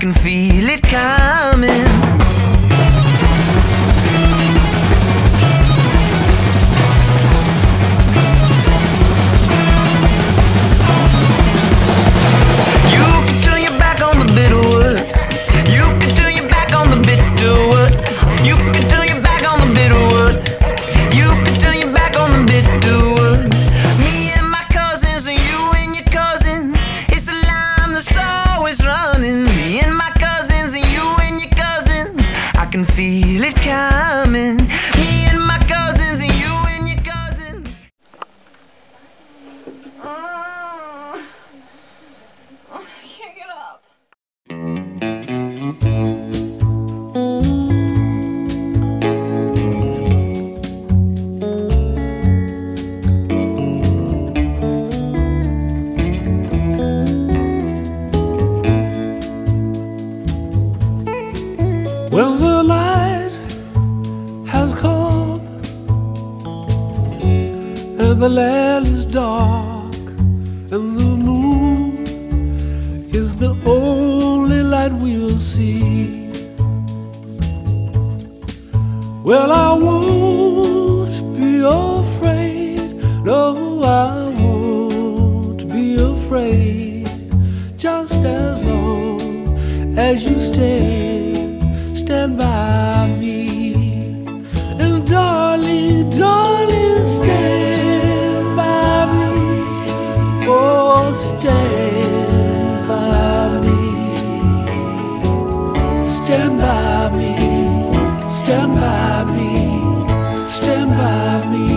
I can feel it coming. can feel it coming. Well, the light has come, and the land is dark, and the moon is the only light we'll see. Well, I won't be afraid, no, I won't be afraid, just as long as you stay stand by me. And darling, darling, stand by me. Oh, stand by me. Stand by me. Stand by me. Stand by me.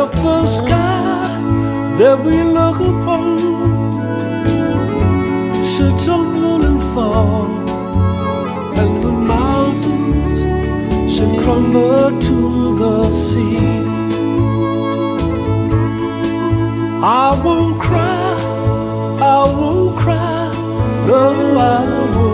If the sky that we look upon should tumble and fall should crumble to the sea. I won't cry, I won't cry, no, I won't.